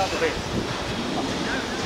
タートです。